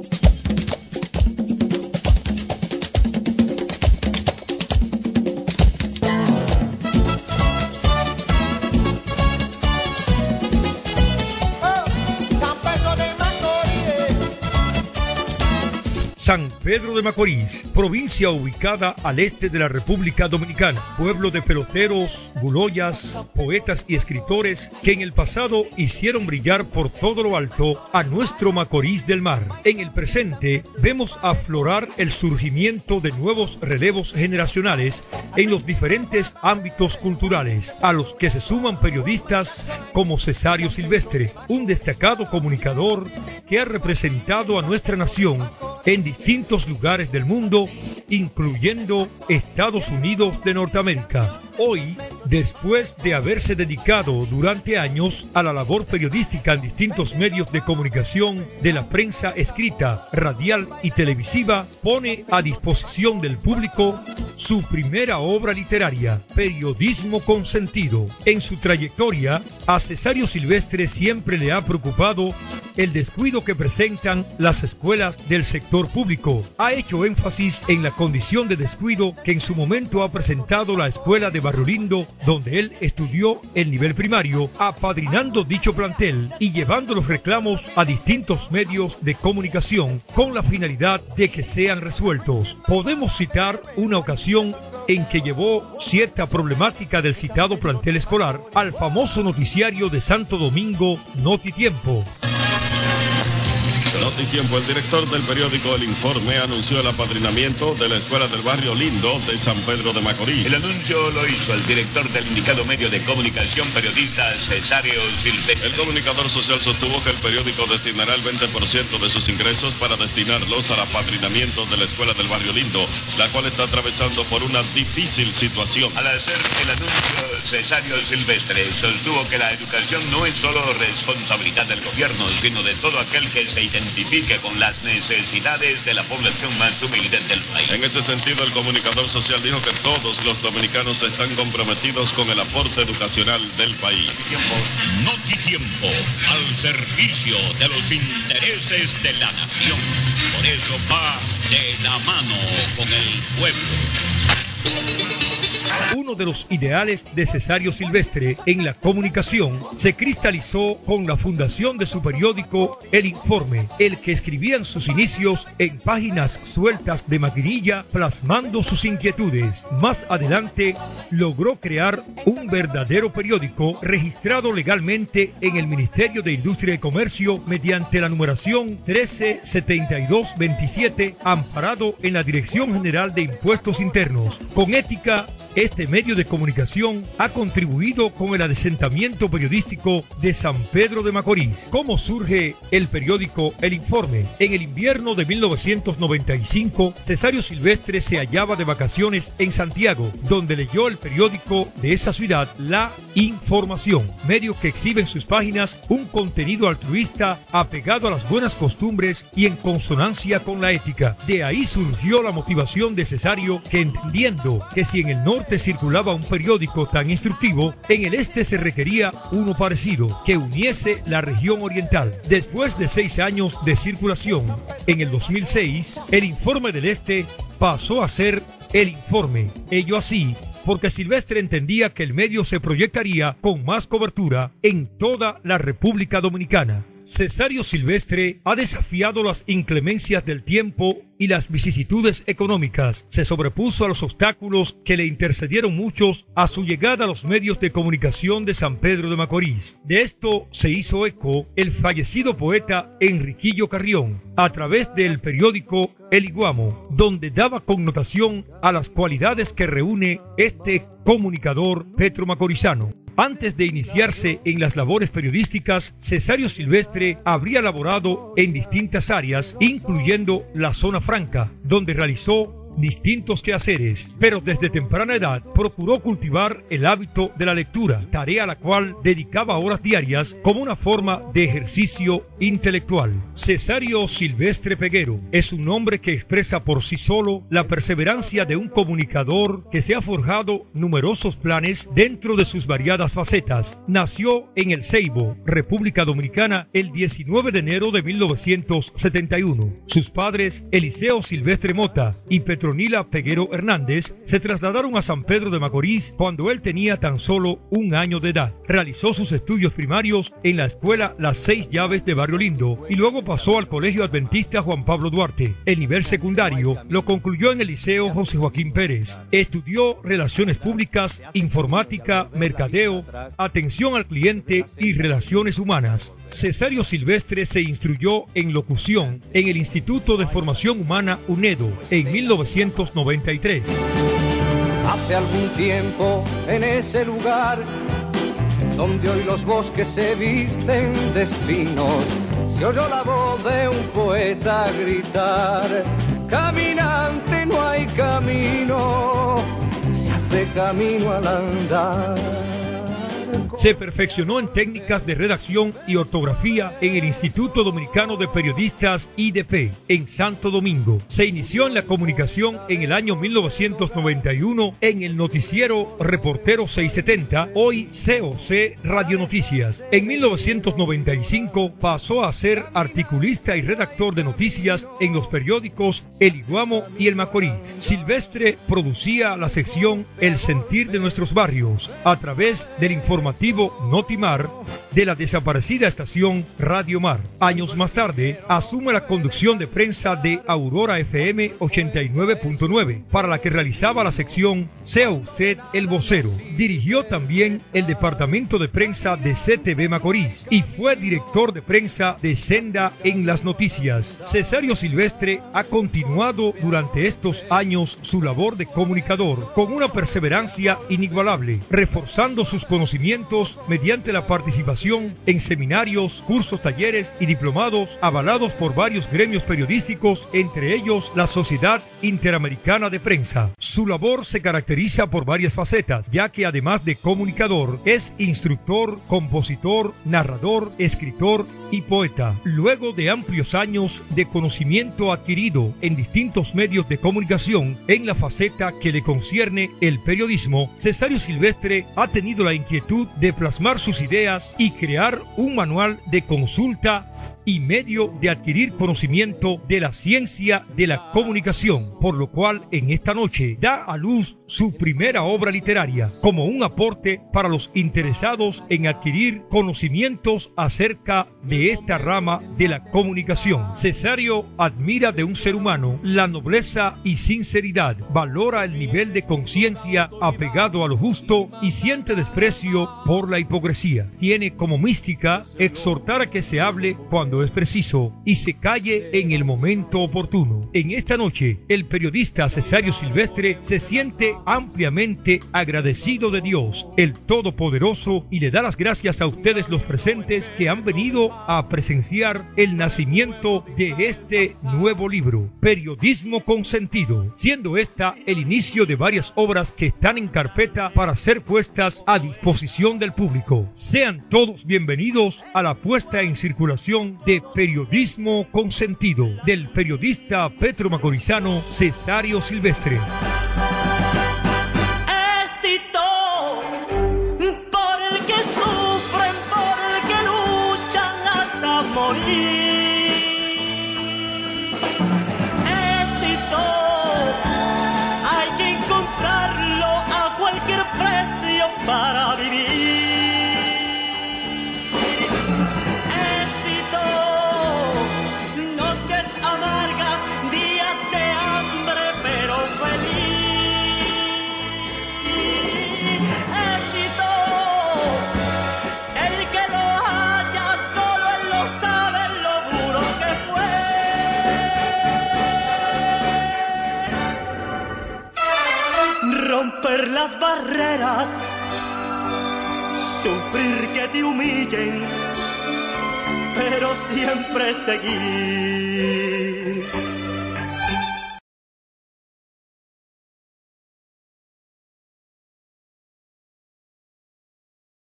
Thank you. San Pedro de Macorís, provincia ubicada al este de la República Dominicana, pueblo de peloteros, buloyas, poetas y escritores que en el pasado hicieron brillar por todo lo alto a nuestro Macorís del Mar. En el presente vemos aflorar el surgimiento de nuevos relevos generacionales en los diferentes ámbitos culturales, a los que se suman periodistas como Cesario Silvestre, un destacado comunicador que ha representado a nuestra nación en distintos lugares del mundo, incluyendo Estados Unidos de Norteamérica. Hoy, después de haberse dedicado durante años a la labor periodística en distintos medios de comunicación de la prensa escrita, radial y televisiva, pone a disposición del público su primera obra literaria, Periodismo con Sentido. En su trayectoria, a Cesario Silvestre siempre le ha preocupado el descuido que presentan las escuelas del sector público. Ha hecho énfasis en la condición de descuido que en su momento ha presentado la escuela de Barrio Lindo, donde él estudió el nivel primario, apadrinando dicho plantel y llevando los reclamos a distintos medios de comunicación con la finalidad de que sean resueltos. Podemos citar una ocasión en que llevó cierta problemática del citado plantel escolar al famoso noticiario de Santo Domingo Noti Tiempo. Tiempo, el director del periódico El Informe anunció el apadrinamiento de la Escuela del Barrio Lindo de San Pedro de Macorís. El anuncio lo hizo el director del indicado medio de comunicación periodista Cesario Silvestre. El comunicador social sostuvo que el periódico destinará el 20% de sus ingresos para destinarlos al apadrinamiento de la Escuela del Barrio Lindo, la cual está atravesando por una difícil situación. Al hacer el anuncio, Cesario Silvestre sostuvo que la educación no es solo responsabilidad del gobierno, sino de todo aquel que se identifique con las necesidades de la población más humilde del país. En ese sentido, el comunicador social dijo que todos los dominicanos están comprometidos con el aporte educacional del país. Noti Tiempo, al servicio de los intereses de la nación. Por eso va de la mano con el pueblo. Uno de los ideales de Cesario Silvestre en la comunicación se cristalizó con la fundación de su periódico El Informe, el que escribía en sus inicios en páginas sueltas de maquinilla plasmando sus inquietudes. Más adelante logró crear un verdadero periódico registrado legalmente en el Ministerio de Industria y Comercio mediante la numeración 137227 amparado en la Dirección General de Impuestos Internos, con ética este medio de comunicación ha contribuido con el adesentamiento periodístico de San Pedro de Macorís. ¿Cómo surge el periódico El Informe? En el invierno de 1995, Cesario Silvestre se hallaba de vacaciones en Santiago, donde leyó el periódico de esa ciudad, La Información, medio que exhibe en sus páginas un contenido altruista apegado a las buenas costumbres y en consonancia con la ética. De ahí surgió la motivación de Cesario que entendiendo que si en el norte circulaba un periódico tan instructivo, en el este se requería uno parecido, que uniese la región oriental. Después de seis años de circulación, en el 2006, el informe del este pasó a ser el informe. Ello así porque Silvestre entendía que el medio se proyectaría con más cobertura en toda la República Dominicana. Cesario Silvestre ha desafiado las inclemencias del tiempo y las vicisitudes económicas. Se sobrepuso a los obstáculos que le intercedieron muchos a su llegada a los medios de comunicación de San Pedro de Macorís. De esto se hizo eco el fallecido poeta Enriquillo Carrión a través del periódico El Iguamo, donde daba connotación a las cualidades que reúne este comunicador petromacorizano. Antes de iniciarse en las labores periodísticas, Cesario Silvestre habría laborado en distintas áreas, incluyendo la zona franca, donde realizó distintos quehaceres, pero desde temprana edad procuró cultivar el hábito de la lectura, tarea a la cual dedicaba horas diarias como una forma de ejercicio intelectual. Cesario Silvestre Peguero es un nombre que expresa por sí solo la perseverancia de un comunicador que se ha forjado numerosos planes dentro de sus variadas facetas. Nació en El Ceibo, República Dominicana, el 19 de enero de 1971. Sus padres, Eliseo Silvestre Mota y Petronila Peguero Hernández, se trasladaron a San Pedro de Macorís cuando él tenía tan solo un año de edad. Realizó sus estudios primarios en la escuela Las Seis Llaves de Barrio Lindo y luego pasó al Colegio Adventista Juan Pablo Duarte. El nivel secundario lo concluyó en el Liceo José Joaquín Pérez. Estudió Relaciones Públicas, Informática, Mercadeo, Atención al Cliente y Relaciones Humanas. Cesario Silvestre se instruyó en locución en el Instituto de Formación Humana UNEDO en 1993. Hace algún tiempo en ese lugar donde hoy los bosques se visten de espinos, se oyó la voz de un poeta gritar, caminante no hay camino, se hace camino al andar. Se perfeccionó en técnicas de redacción y ortografía en el Instituto Dominicano de Periodistas IDP en Santo Domingo. Se inició en la comunicación en el año 1991 en el noticiero Reportero 670, hoy COC Radio Noticias. En 1995 pasó a ser articulista y redactor de noticias en los periódicos El Iguamo y El Macorís. Silvestre producía la sección El Sentir de nuestros barrios a través del informativo Notimar de la desaparecida estación Radio Mar. Años más tarde, asume la conducción de prensa de Aurora FM 89.9, para la que realizaba la sección Sea usted el vocero. Dirigió también el departamento de prensa de CTV Macorís y fue director de prensa de Senda en las noticias. Cesario Silvestre ha continuado durante estos años su labor de comunicador con una perseverancia inigualable, reforzando sus conocimientos mediante la participación en seminarios, cursos, talleres y diplomados avalados por varios gremios periodísticos, entre ellos la Sociedad Interamericana de Prensa. Su labor se caracteriza por varias facetas, ya que además de comunicador, es instructor, compositor, narrador, escritor y poeta. Luego de amplios años de conocimiento adquirido en distintos medios de comunicación en la faceta que le concierne el periodismo, Cesario Silvestre ha tenido la inquietud de plasmar sus ideas y crear un manual de consulta y medio de adquirir conocimiento de la ciencia de la comunicación, por lo cual en esta noche da a luz su primera obra literaria como un aporte para los interesados en adquirir conocimientos acerca de esta rama de la comunicación. Cesario admira de un ser humano la nobleza y sinceridad, valora el nivel de conciencia apegado a lo justo y siente desprecio por la hipocresía. Tiene como mística exhortar a que se hable cuando es preciso y se calle en el momento oportuno. En esta noche, el periodista Cesario Silvestre se siente ampliamente agradecido de Dios, el Todopoderoso, y le da las gracias a ustedes los presentes que han venido a presenciar el nacimiento de este nuevo libro, Periodismo con Sentido, siendo esta el inicio de varias obras que están en carpeta para ser puestas a disposición del público. Sean todos bienvenidos a la puesta en circulación de Periodismo con Sentido del periodista Petro Macorizano Cesario Silvestre. por sufrir que te humillen, pero siempre seguir.